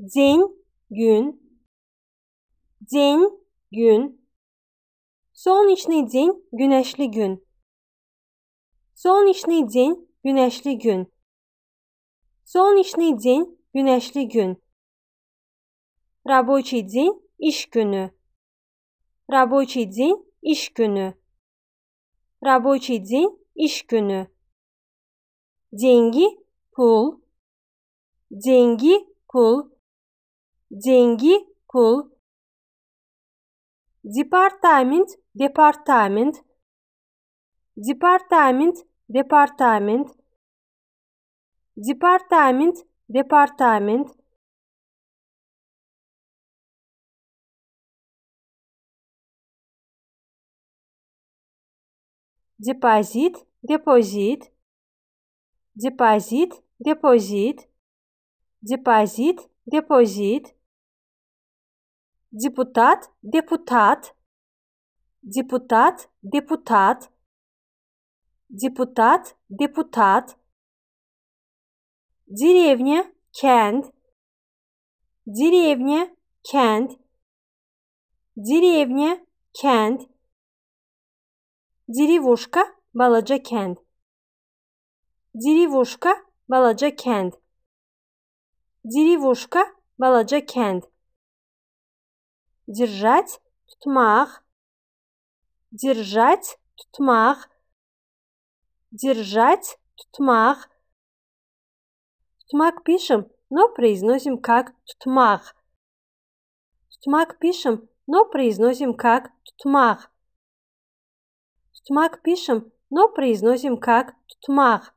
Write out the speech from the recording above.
День, gün. День, gün. Солнечный день, güneşli gün. Солнечный день, güneşli gün. Солнечный день, güneşli gün. Рабочий день, iş günü. Рабочий день, iş günü. Рабочий день, iş günü. Деньги, pul. Деньги, pul. Деньги, pul. Департамент, департамент. Департамент, департамент. Департамент, департамент. Депозит, депозит. Депозит, депозит. Депозит, депозит. Депутат, депутат. Депутат, депутат. Депутат, депутат. Деревня, кент. Деревня, кент. Деревня, кент. Деревушка, balaca kent. Деревушка, balaca kent. Деревушка, balaca kent. Держать, tutmak. Держать, tutmak. Держать, tutmak. Tutmak пишем, но произносим как tutmak. Tutmak пишем, но произносим как tutmak. Tutmak пишем, но произносим как tutmak.